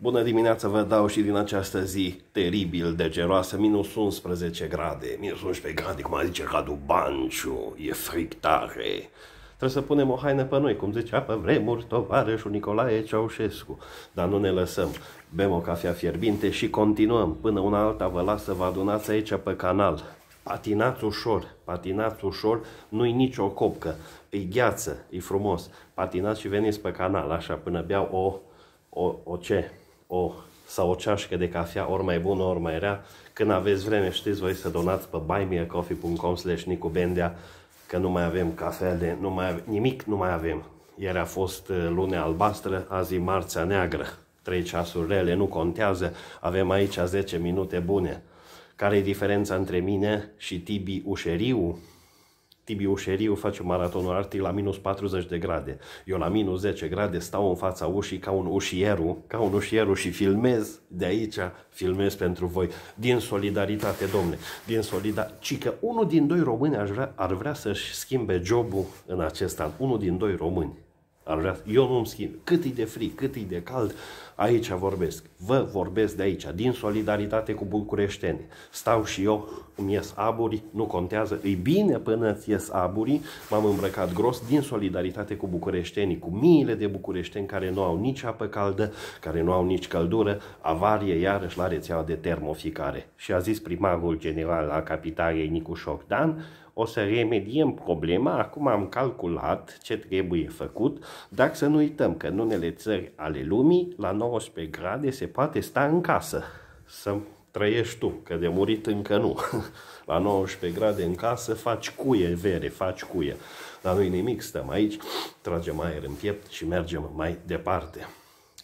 Bună dimineața vă dau și din această zi teribil de geroasă, minus 11 grade, minus 11 grade, cum zice Radu Banciu, e fric tare. Trebuie să punem o haină pe noi, cum zicea pe vremuri tovarășul Nicolae Ceaușescu. Dar nu ne lăsăm, bem o cafea fierbinte și continuăm. Până una alta vă las să vă adunați aici pe canal. Patinați ușor, patinați ușor, nu-i nicio copcă, e gheață, e frumos. Patinați și veniți pe canal, așa, până beau o, o, o ce? O, sau o ceașcă de cafea, ori mai bună, ori mai rea. Când aveți vreme, știți voi să donați pe buymeacoffee.com slash nicubendea, că nu mai avem cafele, nu mai avem, nimic nu mai avem. Ieri a fost uh, lunea albastră, azi e marțea neagră. Trei ceasuri rele, nu contează, avem aici 10 minute bune. Care e diferența între mine și Tibi Ușeriu? Tibi Ușeriu face maratonul arctic la minus 40 de grade. Eu la minus 10 grade stau în fața ușii ca un ușieru, ca un ușieru și filmez de aici, filmez pentru voi. Din solidaritate, domne, din solidaritate. Ci că unul din doi români ar vrea, ar vrea să-și schimbe jobul în acest an. Unul din doi români ar vrea, eu nu-mi schimb. Cât e de fric, cât e de cald, aici vorbesc. Vă vorbesc de aici, din solidaritate cu bucureșteni. Stau și eu, îmi ies aburi, nu contează. E bine până îți ies aburi, m-am îmbrăcat gros din solidaritate cu bucureștenii, cu miile de bucureșteni care nu au nici apă caldă, care nu au nici căldură, avarie iarăși la rețeaua de termoficare. Și a zis primarul general al capitalei Nicu Șocdan, o să remediem problema, acum am calculat ce trebuie făcut, dar să nu uităm că în unele țări ale lumii, la 19 grade se poate sta în casă, să trăiești tu, că de murit încă nu. La 19 grade în casă faci cuie vere, faci cuie. Dar nu nimic, stăm aici, tragem aer în piept și mergem mai departe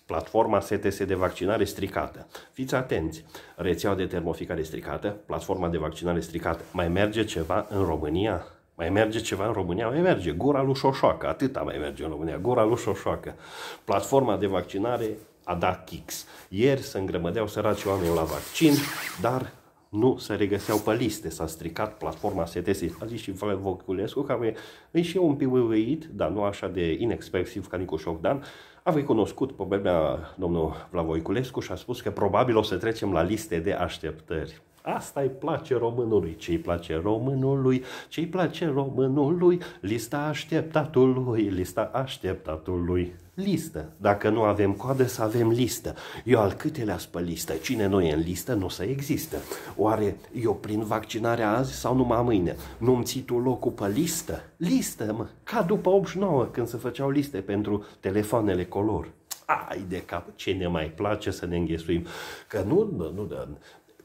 platforma STS de vaccinare stricată. Fiți atenți, rețeaua de termoficare stricată, platforma de vaccinare stricată. Mai merge ceva în România? Mai merge ceva în România? Mai merge. Gura lui Șoșoacă, atâta mai merge în România. Gura lui Șoșoacă. Platforma de vaccinare a dat kicks. Ieri se îngrămădeau săraci oameni la vaccin, dar nu se regăseau pe liste. S-a stricat platforma STS. A zis și Voculescu, care e și un pic dar nu așa de inexpresiv ca Nicu Șocdan, a recunoscut problema domnul Vlavoiculescu și a spus că probabil o să trecem la liste de așteptări. Asta îi place românului. Ce îi place românului? Ce îi place românului? Lista așteptatului, lista așteptatului. Listă. Dacă nu avem coadă, să avem listă. Eu al câtelea pe listă? Cine nu e în listă, nu o să există. Oare eu prin vaccinarea azi sau numai mâine? Nu-mi ții tu locul pe listă? Listă, mă. Ca după 89, când se făceau liste pentru telefoanele color. Ai de cap, ce ne mai place să ne înghesuim. Că nu, nu, nu,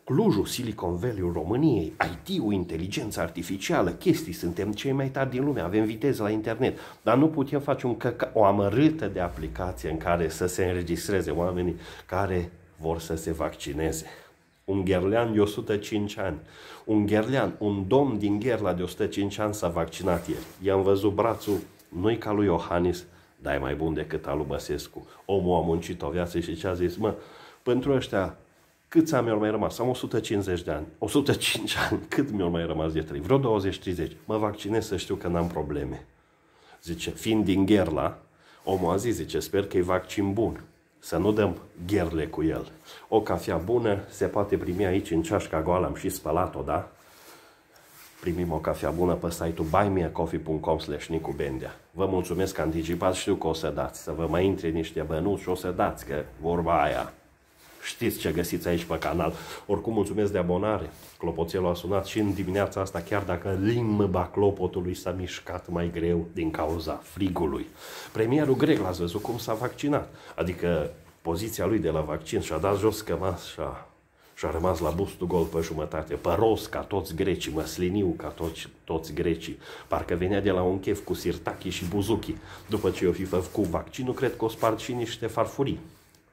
Clujul, Silicon Valley-ul României, IT-ul, inteligența artificială, chestii, suntem cei mai tari din lume, avem viteză la internet, dar nu putem face un căca- o amărâtă de aplicație în care să se înregistreze oamenii care vor să se vaccineze. Un gherlean de 105 ani, un gherlean, un domn din Gherla de 105 ani s-a vaccinat ieri. I-am văzut brațul, nu-i ca lui Iohannis, dar e mai bun decât al lui Băsescu. Omul a muncit o viață și ce a zis, mă, pentru ăștia Câți ani mi-au mai rămas? Am 150 de ani. 105 ani. Cât mi-au mai rămas de trei? Vreo 20-30. Mă vaccinez să știu că n-am probleme. Zice, fiind din Gherla, omul a zis, zice, sper că e vaccin bun. Să nu dăm gherle cu el. O cafea bună se poate primi aici în ceașca goală, am și spălat-o, da? Primim o cafea bună pe site-ul buymeacoffee.com slash Vă mulțumesc anticipat, știu că o să dați, să vă mai intre niște bănuți și o să dați, că vorba aia Știți ce găsiți aici pe canal. Oricum, mulțumesc de abonare. Clopoțelul a sunat și în dimineața asta, chiar dacă limba clopotului s-a mișcat mai greu din cauza frigului. Premierul grec l-ați văzut cum s-a vaccinat. Adică poziția lui de la vaccin și-a dat jos cămas și a, și-a rămas la bustul gol pe jumătate, păros ca toți grecii, măsliniu ca toți, toți grecii. Parcă venea de la un chef cu sirtachi și buzuchi. După ce o fi făcut vaccinul, cred că o spart și niște farfurii.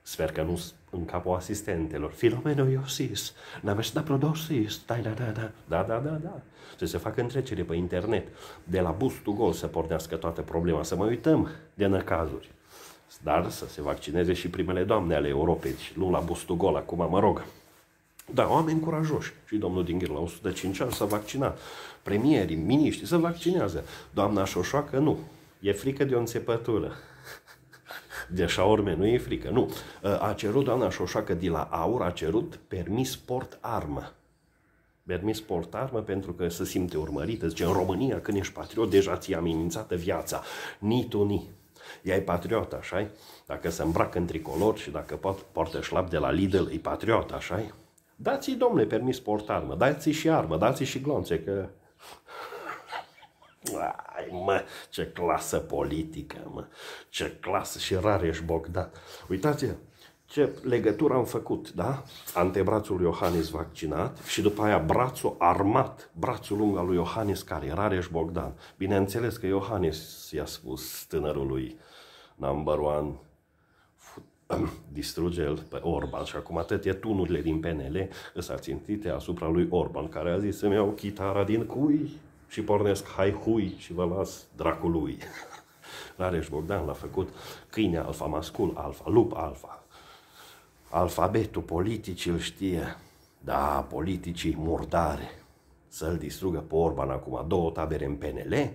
Sper că nu în capul asistentelor. Filomeno Iosis, n-aveți da prodosis, da, da, da, da, da, da, da, da. Să se facă întrecere pe internet, de la bustul gol să pornească toată problema, să mai uităm de năcazuri. Dar să se vaccineze și primele doamne ale Europei, nu la bustul gol, acum mă rog. Da, oameni curajoși. Și domnul Dinghir la 105 ani s-a vaccinat. Premierii, miniștri se vaccinează. Doamna Șoșoacă nu. E frică de o înțepătură. De șaorme nu e frică, nu. A cerut doamna Șoșoacă de la Aur, a cerut permis port armă. Permis port armă pentru că se simte urmărită. Zice, în România, când ești patriot, deja ți-e amenințată viața. Ni tu, ni. Ea e patriot, așa Dacă se îmbracă în tricolor și dacă pot, poartă șlap de la Lidl, e patriot, așa Dați-i, domnule, permis port armă, dați-i și armă, dați-i și glonțe, că ai, mă, ce clasă politică, mă, ce clasă și Rareș Bogdan. Uitați ce legătură am făcut, da? Antebrațul lui Iohannis vaccinat și după aia brațul armat, brațul lung al lui Iohannis care era Rareș Bogdan. Bineînțeles că Iohannis i-a spus tânărului number one, distruge el pe Orban și acum atât tunurile din PNL s-a țintite asupra lui Orban, care a zis să-mi iau chitara din cui și pornesc hai hui și vă las dracului. Rareș Bogdan l-a făcut câine alfa, mascul alfa, lup alfa. Alfabetul politicii îl știe. Da, politicii murdare. Să-l distrugă pe Orban acum două tabere în PNL,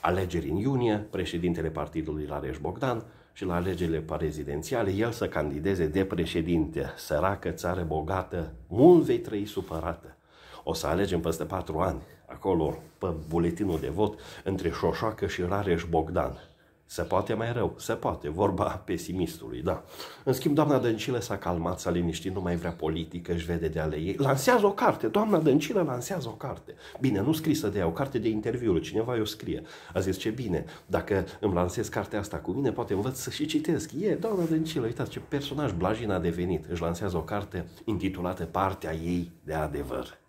alegeri în iunie, președintele partidului Rareș Bogdan și la alegerile prezidențiale el să candideze de președinte. Săracă, țară bogată, mult vei trăi supărată. O să alegem peste patru ani acolo pe buletinul de vot între Șoșoacă și Rareș Bogdan. Se poate mai rău, se poate, vorba pesimistului, da. În schimb, doamna Dăncilă s-a calmat, s-a liniștit, nu mai vrea politică, își vede de ale ei. Lansează o carte, doamna Dăncilă lansează o carte. Bine, nu scrisă de ea, o carte de interviuri, cineva o scrie. A zis, ce bine, dacă îmi lansez cartea asta cu mine, poate învăț să și citesc. E, doamna Dăncilă, uitați ce personaj blajin a devenit. Își lansează o carte intitulată Partea ei de adevăr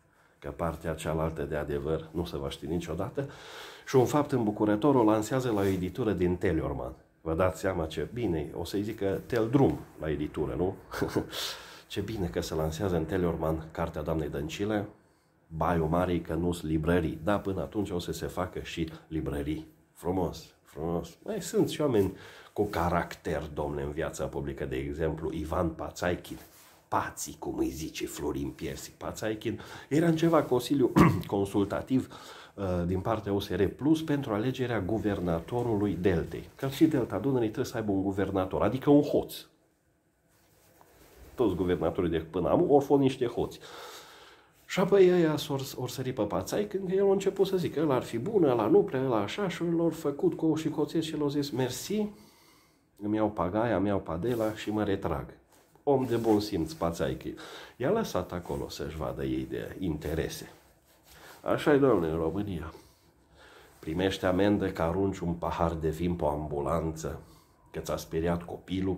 că partea cealaltă de adevăr nu se va ști niciodată, și un fapt îmbucurător o lansează la o editură din Teleorman. Vă dați seama ce bine, o să-i zică Teldrum la editură, nu? ce bine că se lansează în Teleorman cartea doamnei Dăncilă, baiul mare că nu sunt librării. Da, până atunci o să se facă și librării. Frumos, frumos. Mai sunt și oameni cu caracter, domne, în viața publică, de exemplu, Ivan Pațaichin, Pații, cum îi zice Florin Piersic Pațaichin, era în ceva consiliu consultativ uh, din partea USR Plus pentru alegerea guvernatorului Deltei. Că și Delta Dunării trebuie să aibă un guvernator, adică un hoț. Toți guvernatorii de până am ori fost niște hoți. Și apoi ăia s-or, sări pe pațai când el a început să zică, ăla ar fi bun, ăla nu prea, ăla așa, și l-au făcut cu și coțeți și l-au zis, mersi, îmi iau pagaia, îmi iau padela și mă retrag om de bun simț, pațaichi. I-a lăsat acolo să-și vadă ei de interese. așa e, domnule, în România. Primește amendă că arunci un pahar de vin pe o ambulanță, că ți-a speriat copilul,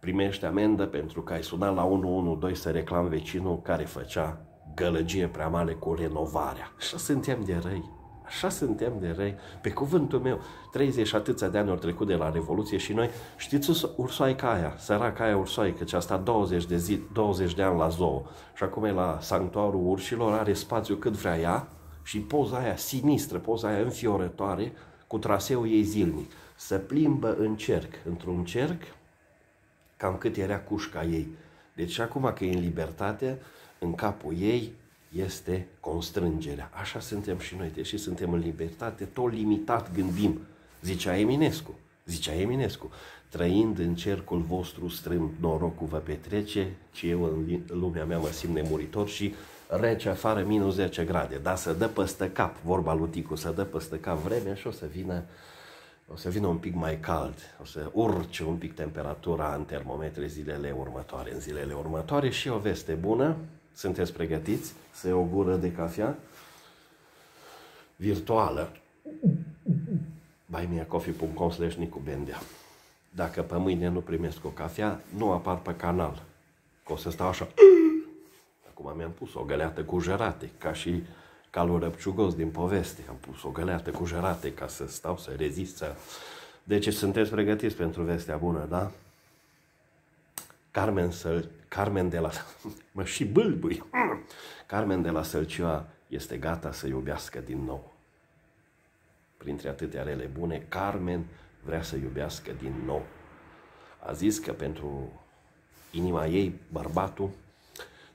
primește amendă pentru că ai sunat la 112 să reclam vecinul care făcea gălăgie prea mare cu renovarea. Și suntem de răi. Așa suntem de răi. Pe cuvântul meu, 30 și atâția de ani au trecut de la Revoluție și noi, știți ursoaica aia, săraca aia ursoaică, ce a stat 20 de, zi, 20 de ani la zoo și acum e la sanctuarul urșilor, are spațiu cât vrea ea și poza aia sinistră, poza aia înfiorătoare, cu traseul ei zilnic. Se plimbă în cerc, într-un cerc, cam cât era cușca ei. Deci acum că e în libertate, în capul ei este constrângerea. Așa suntem și noi, deși suntem în libertate, tot limitat gândim, zicea Eminescu. Zicea Eminescu, trăind în cercul vostru strâmb, norocul vă petrece, și eu în lumea mea mă simt nemuritor și rece afară minus 10 grade, dar să dă păstă cap, vorba lui Ticu, să dă păstă cap vremea și o să vină o să vină un pic mai cald, o să urce un pic temperatura în termometre zilele următoare, în zilele următoare și o veste bună, sunteți pregătiți să o gură de cafea? Virtuală. buymeacoffee.com slash Nicu Bendea. Dacă pe mâine nu primesc o cafea, nu apar pe canal. Că o să stau așa. Acum mi-am pus o găleată cu jerate, ca și calul răpciugos din poveste. Am pus o găleată cu jerate ca să stau să rezist. Să... Deci sunteți pregătiți pentru vestea bună, da? Carmen, Săl... Carmen de la... mă și bâlbui. Carmen de la Sălcioa este gata să iubească din nou. Printre atâtea rele bune, Carmen vrea să iubească din nou. A zis că pentru inima ei, bărbatul,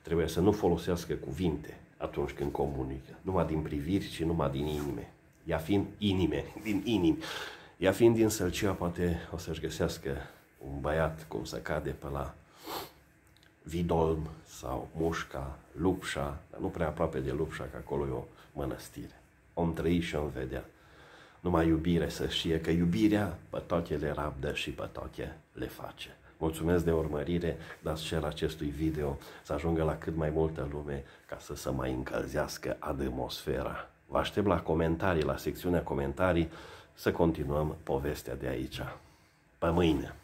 trebuie să nu folosească cuvinte atunci când comunică, numai din priviri, ci numai din inime. Ea fiind inime, din inimi. Ea fiind din Sălcioa, poate o să-și găsească un băiat cum se cade pe la Vidolm sau Mușca, Lupșa, dar nu prea aproape de Lupșa, că acolo e o mănăstire. Om trăi și om vedea. Numai iubire să știe că iubirea pe toate le rabdă și pe toate le face. Mulțumesc de urmărire, dați share acestui video să ajungă la cât mai multă lume ca să se mai încălzească atmosfera. Vă aștept la comentarii, la secțiunea comentarii, să continuăm povestea de aici. Pe mâine!